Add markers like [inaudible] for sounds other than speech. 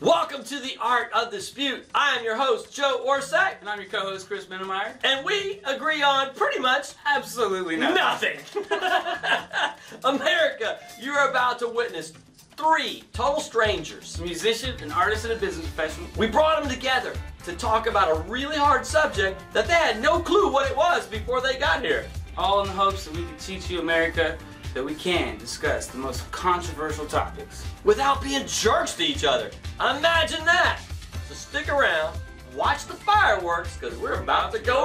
Welcome to the Art of Dispute. I am your host, Joe Orsak, And I'm your co-host, Chris Minamyer. and we agree on pretty much Absolutely nothing. nothing. [laughs] America, you're about to witness three total strangers. A musician, an artist, and a business professional. We brought them together to talk about a really hard subject that they had no clue what it was before they got here. All in the hopes that we could teach you, America, that we can discuss the most controversial topics. without being jerks to each other. Imagine that. So stick around, watch the fireworks, because we're about to go.